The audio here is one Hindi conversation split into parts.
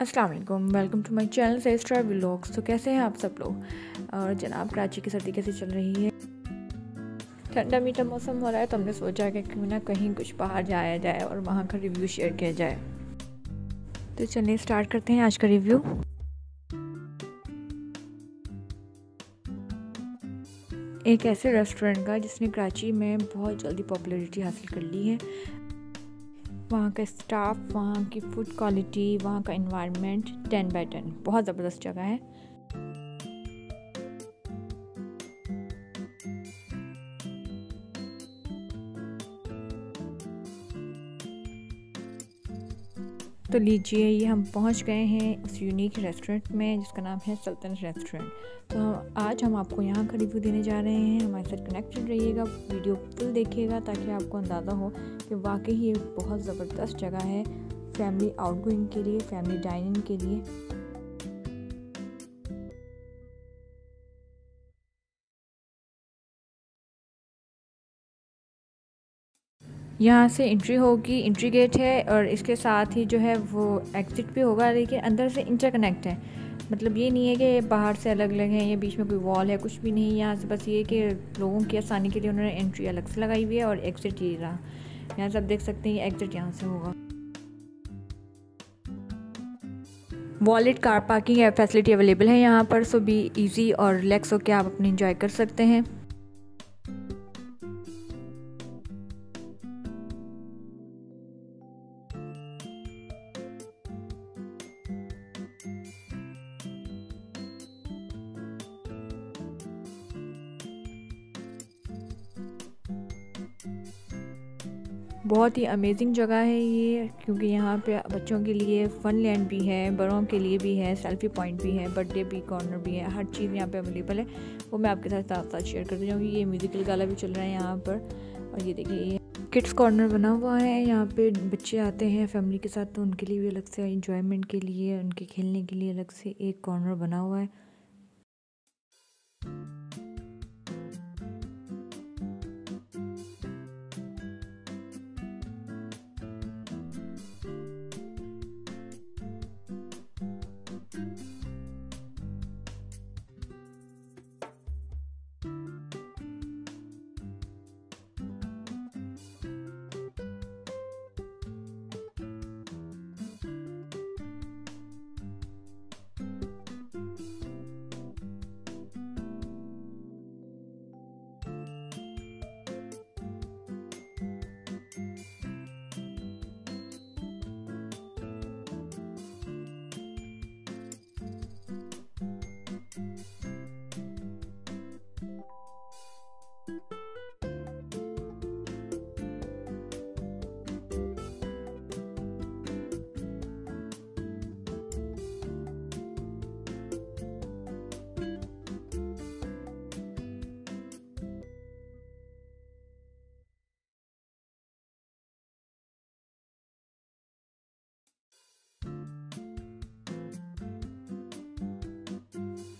अस्सलाम वालेकुम वेलकम टू माय चैनल से स्टार व्लॉग्स तो कैसे हैं आप सब लोग? और जनाब कराची की सर्दी कैसे चल रही है? ठंडा मीठा मौसम हो रहा है तो हमने सोचा कि क्यों ना कहीं कुछ बाहर जाया जाए और वहाँ का रिव्यू शेयर किया जाए। तो चलिए स्टार्ट करते हैं आज का रिव्यू एक ऐसे रेस्टोरेंट का जिसने कराची में बहुत जल्दी पॉपुलैरिटी हासिल कर ली है। वहाँ का स्टाफ, वहाँ की फ़ूड क्वालिटी वहाँ का इन्वायरमेंट टेन बाई टेन बहुत ज़बरदस्त जगह है। तो लीजिए, ये हम पहुँच गए हैं उस यूनिक रेस्टोरेंट में, जिसका नाम है सल्तन रेस्टोरेंट तो आज हम आपको यहाँ का रिव्यू देने जा रहे हैं। हमारे साथ कनेक्टेड रहिएगा वीडियो फुल देखिएगा, ताकि आपको अंदाज़ा हो कि वाकई ये बहुत ज़बरदस्त जगह है। फैमिली आउटगोइंग के लिए फैमिली डाइनिंग के लिए। यहाँ से एंट्री होगी एंट्री गेट है और इसके साथ ही जो है वो एग्ज़िट भी होगा, लेकिन अंदर से इंटरकनेक्ट है। मतलब ये नहीं है कि बाहर से अलग अलग है या बीच में कोई वॉल है, कुछ भी नहीं। यहाँ से बस ये कि लोगों की आसानी के लिए उन्होंने एंट्री अलग से लगाई हुई है और एग्ज़िट ये रहा। यहाँ से आप देख सकते हैं एग्ज़िट यहाँ से होगा। Valet car parking facility available है यहाँ पर सो बी इजी और रिलैक्स होकर आप अपने इंजॉय कर सकते हैं। बहुत ही अमेजिंग जगह है ये, क्योंकि यहाँ पे बच्चों के लिए फ़न लैंड भी है, बड़ों के लिए भी है सेल्फी पॉइंट भी है बर्थडे भी कॉर्नर भी है, हर चीज़ यहाँ पे अवेलेबल है। वो मैं आपके साथ साथ साथ शेयर करती जाऊँगी ये म्यूज़िकल गाला भी चल रहा है यहाँ पर। और ये देखिए, ये किड्स कॉर्नर बना हुआ है। यहाँ पे बच्चे आते हैं फैमिली के साथ तो उनके लिए भी अलग से इंजॉयमेंट के लिए, उनके खेलने के लिए अलग से एक कॉर्नर बना हुआ है।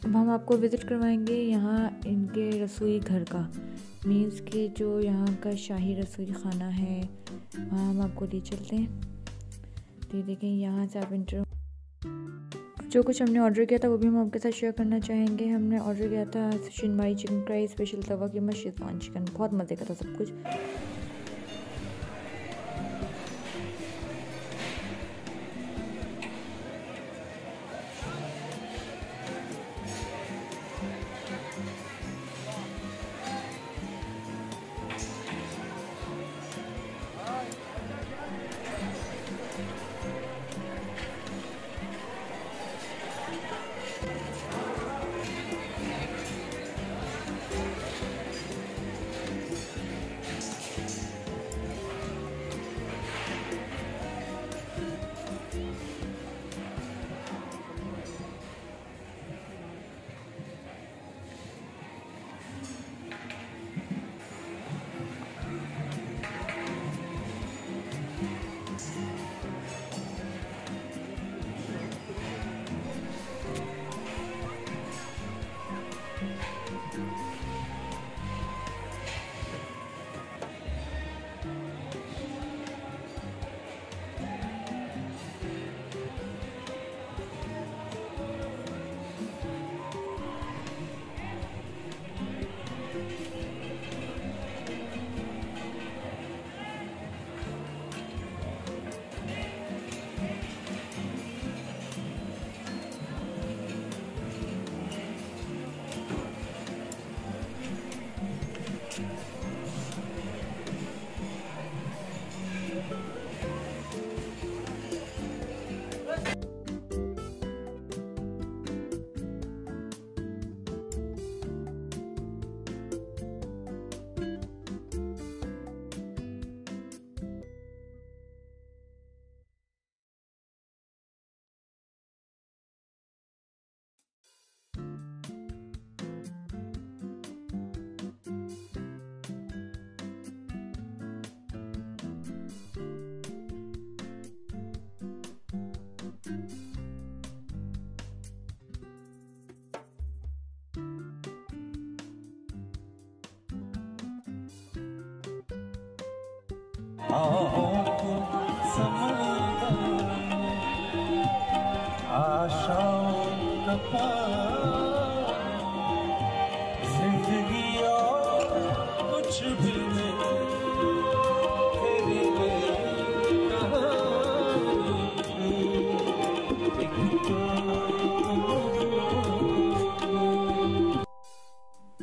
अब हम आपको विज़िट करवाएँगे यहाँ इनके रसोई घर का। मीन्स के जो यहाँ का शाही रसोई खाना है, वहाँ हम आपको ले चलते हैं। तो देखें, यहाँ से आप इंटर जो कुछ हमने ऑर्डर किया था वो भी हम आपके साथ शेयर करना चाहेंगे। हमने ऑर्डर किया था शिनमाई चिकन फ्राई स्पेशल तवा की मस्जिद चिकन। बहुत मज़े का था सब कुछ।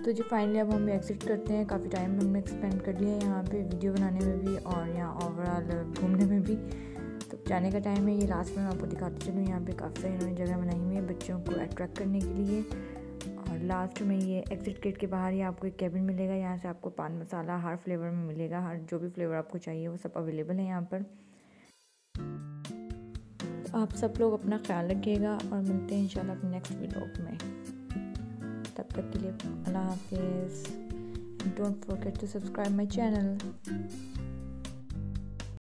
तो जी फाइनली अब हम एग्ज़िट करते हैं। काफ़ी टाइम हमने स्पेंड कर लिया यहाँ पे वीडियो बनाने में भी और यहाँ ओवरऑल घूमने में भी। तो जाने का टाइम है, ये लास्ट में आपको दिखाती चलूँ, यहाँ पे काफ़ी सारी इन्होंने जगह बनाई हुई है बच्चों को अट्रैक्ट करने के लिए। और लास्ट में ये एग्ज़िट गेट के बाहर ही आपको एक कैबिन मिलेगा, यहाँ से आपको पान मसाला, हर फ्लेवर में मिलेगा, हर जो भी फ्लेवर आपको चाहिए, वो सब अवेलेबल है यहाँ पर। तो आप सब लोग अपना ख्याल रखिएगा और मिलते हैं इंशाल्लाह अपने नेक्स्ट वीडियो में। तब तक के लिए अल्लाह हाफिज़। Don't forget to subscribe my channel